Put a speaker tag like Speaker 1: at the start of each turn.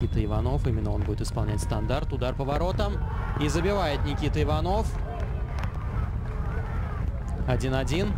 Speaker 1: Никита Иванов, именно он будет исполнять стандарт. Удар по воротам. И забивает Никита Иванов. 1-1.